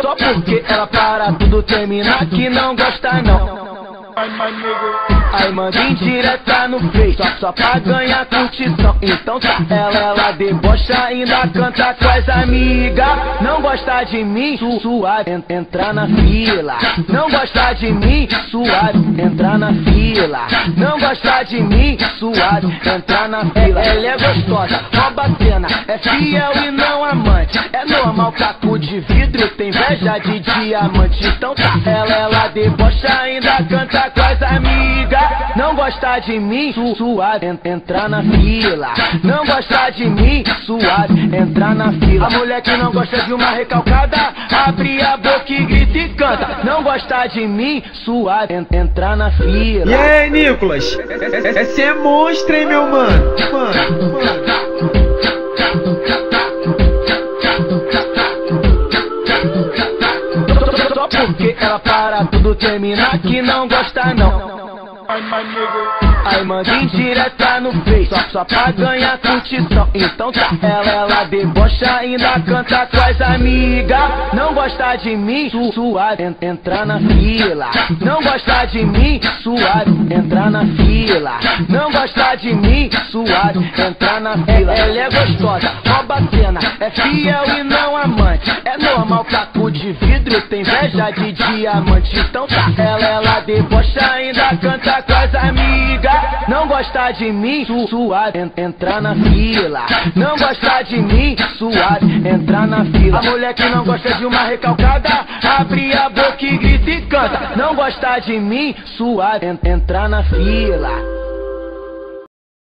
Só porque ela para tudo termina que não gosta não. Aí manda indireta no Face, só, só pra ganhar curtição. Então tá, ela, ela debocha, ainda canta com as amigas. Não gosta de mim, su, suave, en, entrar na fila. Não gosta de mim, suave, entrar na fila. Não gosta de mim, suave, entrar na fila. Ela é gostosa, rouba pena, é fiel e não amante. É normal, caco de vidro, tem inveja de diamante. Então tá, ela, ela debocha, ainda canta com as amigas. Não gosta de mim, su suave, en entrar na fila. Não gosta de mim, suave, entrar na fila. A mulher que não gosta de uma recalcada, abre a boca e grita e canta. Não gosta de mim, suave, en entrar na fila. E aí, Nicolas? Esse é monstro, hein, meu mano? Mano, mano. Só porque ela para tudo termina que não gosta não. Aí manda indireta no Face, só, só pra ganhar curtição. Então tá, ela, ela debocha, ainda canta com as amigas. Não gosta de mim, su, suave, en, entrar na fila. Não gosta de mim, suave, entrar na fila. Não gosta de mim, suave, entrar na fila. Ela é gostosa, rouba cena, é fiel e não amante. É normal, caco de vidro, tem inveja de diamante. Então tá, ela, ela debocha, ainda canta com as. Não gosta de mim, su, suave, en, entrar na fila. Não gosta de mim, suave, entrar na fila. A mulher que não gosta de uma recalcada, abre a boca e grita e canta. Não gosta de mim, suave, en, entrar na fila.